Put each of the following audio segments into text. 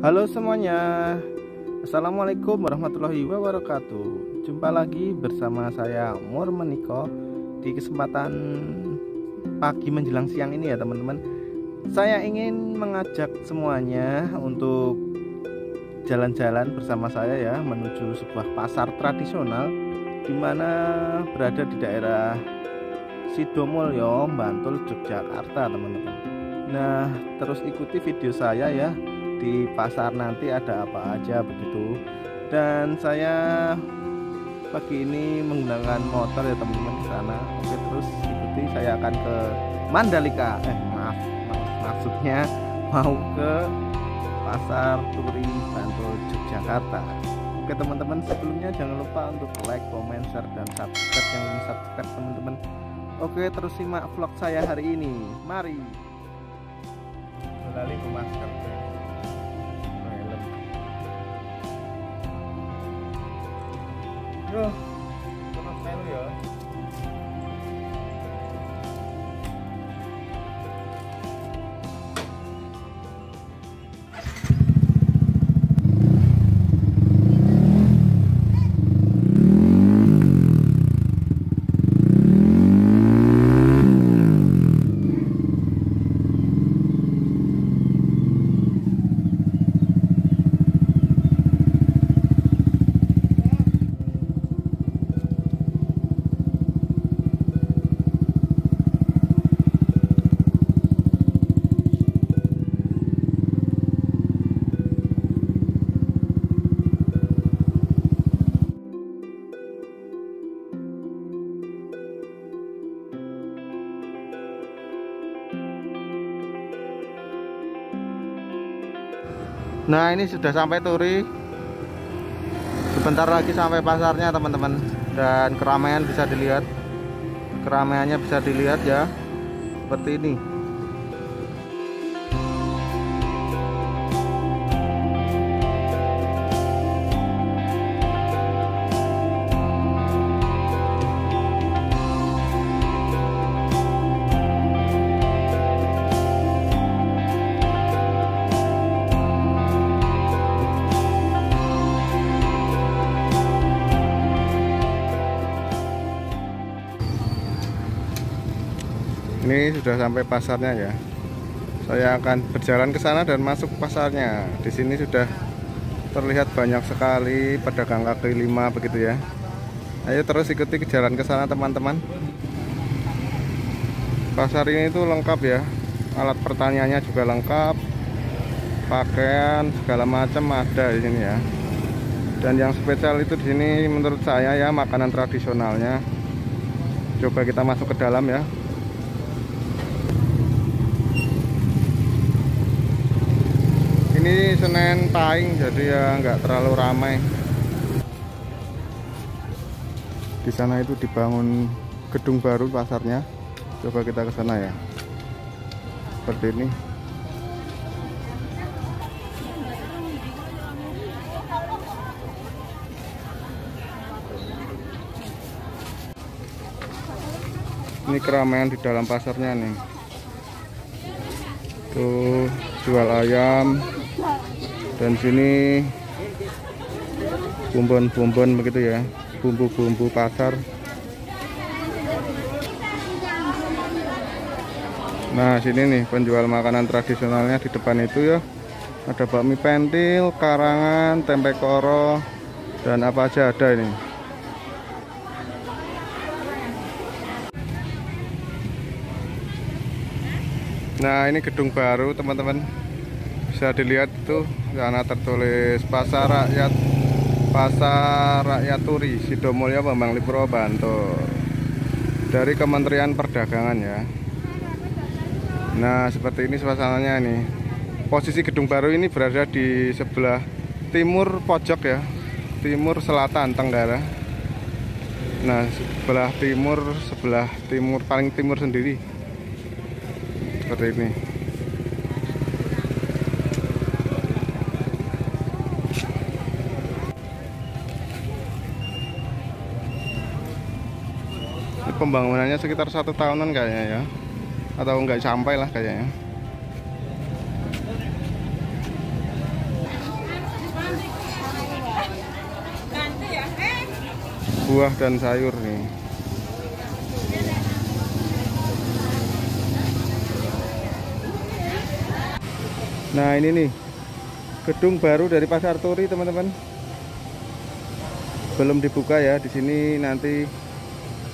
Halo semuanya. Assalamualaikum warahmatullahi wabarakatuh. Jumpa lagi bersama saya Mur Meniko Di kesempatan pagi menjelang siang ini ya teman-teman. Saya ingin mengajak semuanya untuk jalan-jalan bersama saya ya Menuju sebuah pasar tradisional Di mana berada di daerah Sidomulyo, Bantul, Yogyakarta teman-teman. Nah terus ikuti video saya ya di pasar nanti ada apa aja begitu. Dan saya pagi ini menggunakan motor ya teman-teman di sana. Oke terus ikuti saya akan ke Mandalika. Eh maaf, maksudnya mau ke pasar Turi Bantul Yogyakarta. Oke teman-teman sebelumnya jangan lupa untuk like comment share dan subscribe. Yang belum subscribe teman-teman. Oke terus simak vlog saya hari ini. Mari. Ke masker Yo, terus melu ya. Nah ini sudah sampai Turi. Sebentar lagi sampai pasarnya teman-teman. Dan keramaian bisa dilihat. Keramaiannya bisa dilihat ya. Seperti ini ini sudah sampai pasarnya ya. Saya akan berjalan ke sana dan masuk pasarnya. Di sini sudah terlihat banyak sekali pedagang kaki lima begitu ya. Ayo terus ikuti jalan ke sana teman-teman. Pasar ini itu lengkap ya. Alat pertaniannya juga lengkap. Pakaian segala macam ada di sini ya. Dan yang spesial itu di sini menurut saya ya makanan tradisionalnya. Coba kita masuk ke dalam ya ini Senen Pahing jadi ya nggak terlalu ramai. Di sana itu dibangun gedung baru pasarnya. Coba kita ke sana ya. Seperti ini. Ini keramaian di dalam pasarnya nih. Tuh jual ayam dan sini bumbon-bumbon begitu ya. Bumbu-bumbu pasar. Nah sini nih penjual makanan tradisionalnya di depan itu ya. Ada bakmi pentil, karangan, tempe koro dan apa aja ada ini. Nah ini gedung baru teman-teman bisa dilihat itu sana tertulis pasar rakyat pasar rakyat Turi Sidomulyo Bambang Lipro Bantul. Dari Kementerian Perdagangan ya. Nah seperti ini suasananya nih posisi gedung baru ini berada di sebelah timur pojok ya. Timur selatan tenggara. Nah sebelah timur sebelah timur paling timur sendiri. Seperti ini pembangunannya sekitar satu tahunan kayaknya ya. Atau nggak sampai lah kayaknya. Buah dan sayur nih. Nah ini nih. Gedung baru dari pasar turi teman-teman. Belum dibuka ya di sini nanti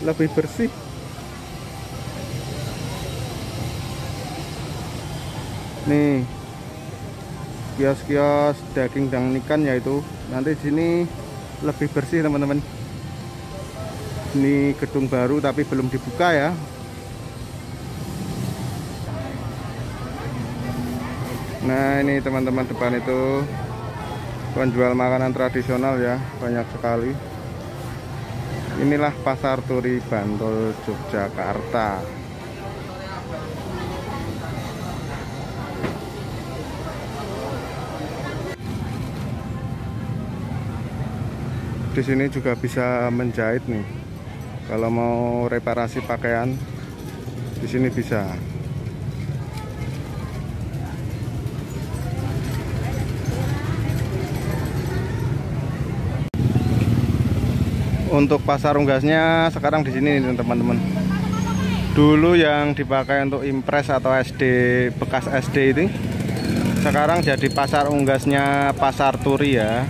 lebih bersih. Nih kios-kios daging dan ikan yaitu. Nanti sini lebih bersih teman-teman. Ini gedung baru tapi belum dibuka ya. Nah ini teman-teman depan itu penjual makanan tradisional ya banyak sekali inilah pasar turi Bantul Yogyakarta. Di sini juga bisa menjahit nih. Kalau mau reparasi pakaian di sini bisa untuk pasar unggasnya sekarang di sini teman-teman. Dulu yang dipakai untuk impres atau SD bekas SD ini sekarang jadi pasar unggasnya pasar turi ya.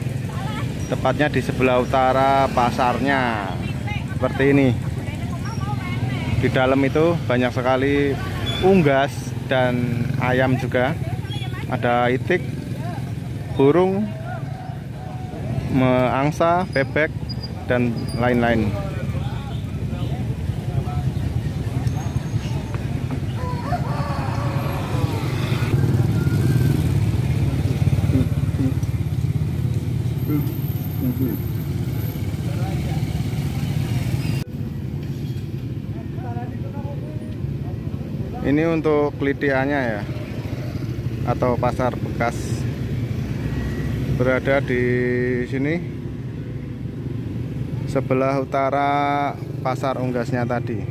Tepatnya di sebelah utara pasarnya. Seperti ini. Di dalam itu banyak sekali unggas dan ayam juga. Ada itik burung angsa bebek dan lain-lain. Ini untuk kelitiannya ya atau pasar bekas. Berada di sini sebelah utara pasar unggasnya tadi.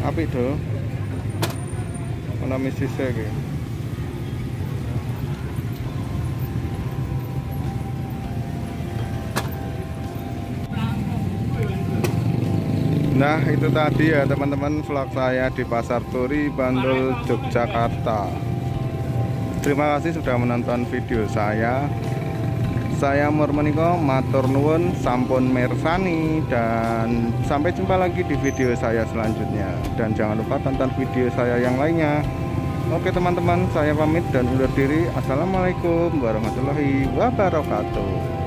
Api do mana misi saya Nah itu tadi ya teman-teman vlog saya di Pasar Turi Bandul Yogyakarta. Terima kasih sudah menonton video saya. Saya Murmeniko Matur Nuwun Sampun Mersani Dan sampai jumpa lagi di video saya selanjutnya. Dan jangan lupa tonton video saya yang lainnya. Oke teman-teman saya pamit dan undur diri. Assalamualaikum warahmatullahi wabarakatuh